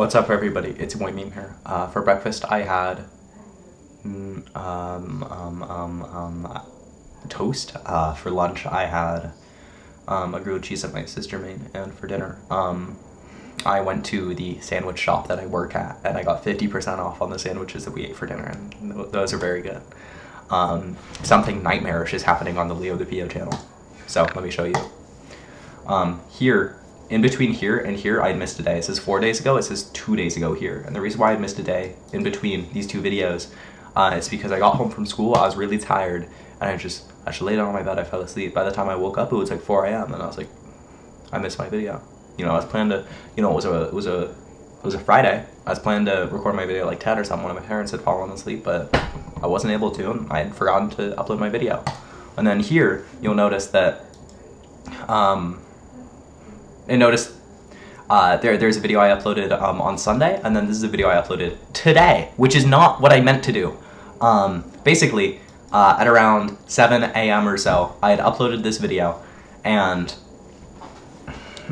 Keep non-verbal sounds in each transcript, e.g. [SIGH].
What's up, everybody? It's Boy Meme here. Uh, for breakfast, I had mm, um, um, um, um, toast. Uh, for lunch, I had um, a grilled cheese that my sister made, and for dinner, um, I went to the sandwich shop that I work at, and I got fifty percent off on the sandwiches that we ate for dinner, and th- those are very good. Something nightmarish is happening on the Leo the Peo channel, so let me show you. Here, in between here and here, I missed a day. It says four days ago. It says two days ago here. And the reason why I missed a day in between these two videos uh, is because I got home from school. I was really tired, and I just I just laid down on my bed. I fell asleep. By the time I woke up, it was like 4 a.m. And I was like, I missed my video. You know, I was planning to. You know, it was a it was a it was a Friday. I was planning to record my video like 10 or something. One of my parents had fallen asleep, but I wasn't able to, and I had forgotten to upload my video. And then here, you'll notice that. Um, and notice uh, there, there's a video I uploaded um, on Sunday, and then this is a video I uploaded today, which is not what I meant to do. Um, basically, uh, at around 7 a.m. or so, I had uploaded this video, and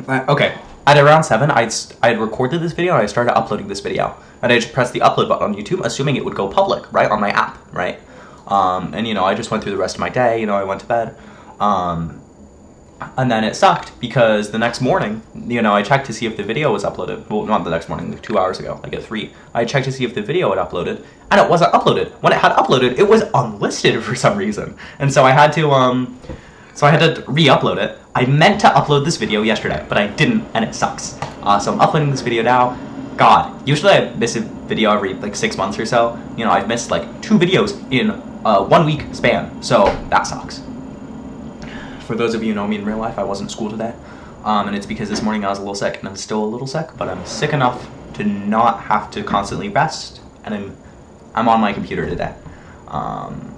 okay, at around 7, I'd, I had recorded this video and I started uploading this video. And I just pressed the upload button on YouTube, assuming it would go public, right, on my app, right? Um, and, you know, I just went through the rest of my day, you know, I went to bed. Um, and then it sucked because the next morning, you know, I checked to see if the video was uploaded. Well, not the next morning, like two hours ago, like at three. I checked to see if the video had uploaded, and it wasn't uploaded. When it had uploaded, it was unlisted [LAUGHS] for some reason, and so I had to, um, so I had to re-upload it. I meant to upload this video yesterday, but I didn't, and it sucks. Uh, so I'm uploading this video now. God, usually I miss a video every like six months or so. You know, I've missed like two videos in a one week span, so that sucks for those of you who know me in real life, I wasn't at school today. Um, and it's because this morning I was a little sick, and I'm still a little sick, but I'm sick enough to not have to constantly rest, and I'm, I'm on my computer today. Um,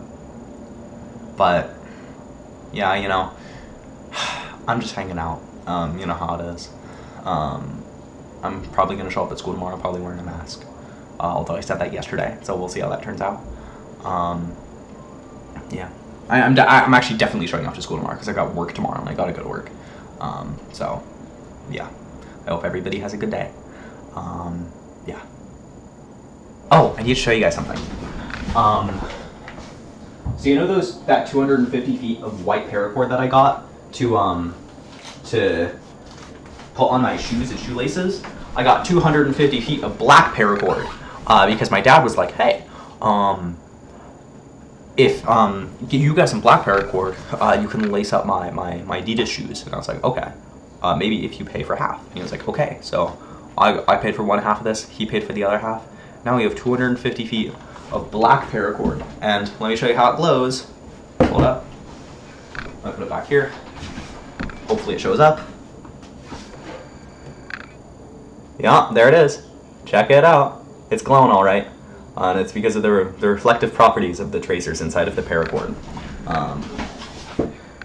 but, yeah, you know, [SIGHS] I'm just hanging out. Um, you know how it is. Um, I'm probably going to show up at school tomorrow, probably wearing a mask. Uh, although I said that yesterday, so we'll see how that turns out. Um, yeah. I, am de- I'm actually definitely showing up to school tomorrow because I got work tomorrow and I gotta go to work. Um, so, yeah. I hope everybody has a good day. Um, yeah. Oh, I need to show you guys something. Um, so you know those that 250 feet of white paracord that I got to um to put on my shoes and shoelaces? I got 250 feet of black paracord uh, because my dad was like, "Hey, um, if um, you got some black paracord, uh, you can lace up my, my, my Adidas shoes. And I was like, okay, uh, maybe if you pay for half. And he was like, okay. So I, I paid for one half of this, he paid for the other half. Now we have 250 feet of black paracord. And let me show you how it glows. Hold up. I put it back here. Hopefully it shows up. Yeah, there it is. Check it out. It's glowing all right. Uh, and it's because of the, re- the reflective properties of the tracers inside of the paracord. Um,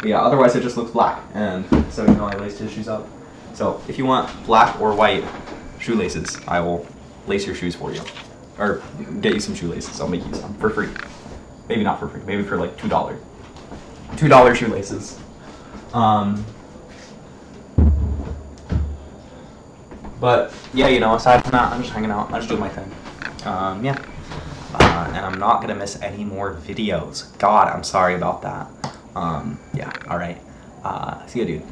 yeah, otherwise it just looks black, and so you know I laced his shoes up. So if you want black or white shoelaces, I will lace your shoes for you, or get you some shoelaces. I'll make you some for free. Maybe not for free. Maybe for like two dollar. Two dollar shoelaces. Um, but yeah, you know, aside from that, I'm just hanging out. I'm just doing my thing. Um, yeah. And I'm not gonna miss any more videos. God, I'm sorry about that. Um, yeah, all right. Uh, see you, dude.